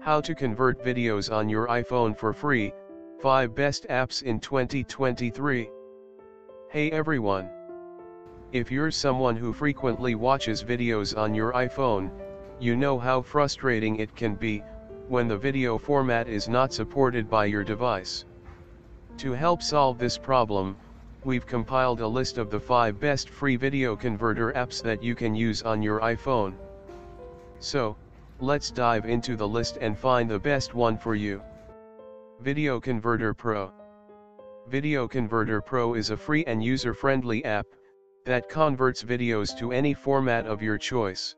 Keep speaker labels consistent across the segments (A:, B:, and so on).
A: How to convert videos on your iPhone for free, 5 best apps in 2023. Hey everyone. If you're someone who frequently watches videos on your iPhone, you know how frustrating it can be, when the video format is not supported by your device. To help solve this problem, we've compiled a list of the 5 best free video converter apps that you can use on your iPhone. So, let's dive into the list and find the best one for you. Video Converter Pro Video Converter Pro is a free and user-friendly app, that converts videos to any format of your choice.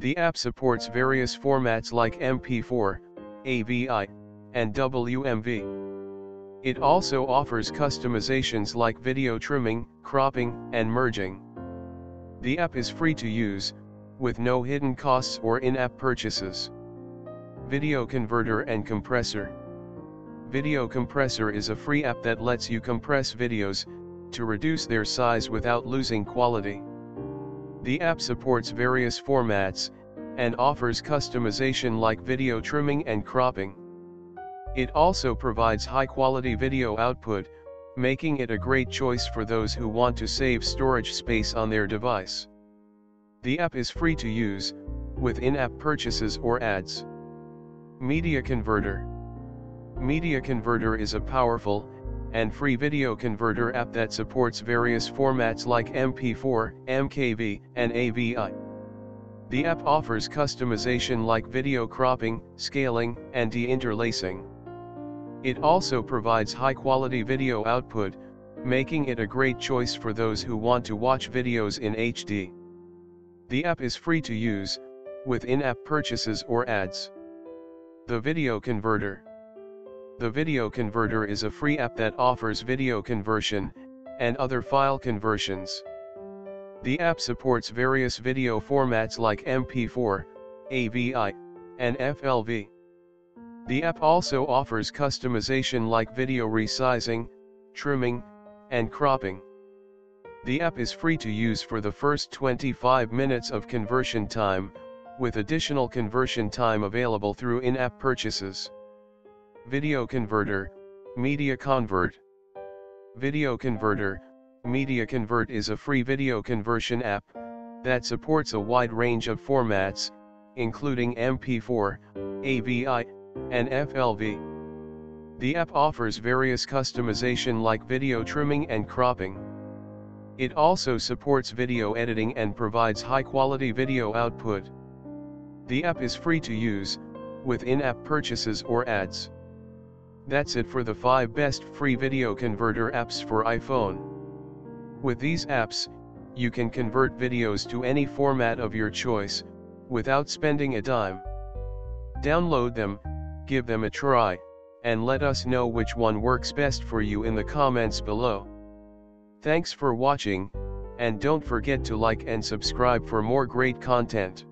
A: The app supports various formats like MP4, AVI, and WMV. It also offers customizations like video trimming, cropping, and merging. The app is free to use, with no hidden costs or in-app purchases. Video Converter and Compressor Video Compressor is a free app that lets you compress videos, to reduce their size without losing quality. The app supports various formats, and offers customization like video trimming and cropping. It also provides high-quality video output, making it a great choice for those who want to save storage space on their device. The app is free to use, with in-app purchases or ads. Media Converter Media Converter is a powerful, and free video converter app that supports various formats like MP4, MKV, and AVI. The app offers customization like video cropping, scaling, and deinterlacing. It also provides high-quality video output, making it a great choice for those who want to watch videos in HD. The app is free to use, with in-app purchases or ads. The Video Converter The Video Converter is a free app that offers video conversion, and other file conversions. The app supports various video formats like MP4, AVI, and FLV. The app also offers customization like video resizing, trimming, and cropping. The app is free to use for the first 25 minutes of conversion time, with additional conversion time available through in-app purchases. Video Converter, Media Convert Video Converter, Media Convert is a free video conversion app, that supports a wide range of formats, including MP4, AVI, and FLV. The app offers various customization like video trimming and cropping. It also supports video editing and provides high-quality video output. The app is free to use, with in-app purchases or ads. That's it for the 5 best free video converter apps for iPhone. With these apps, you can convert videos to any format of your choice, without spending a dime. Download them, give them a try, and let us know which one works best for you in the comments below. Thanks for watching, and don't forget to like and subscribe for more great content.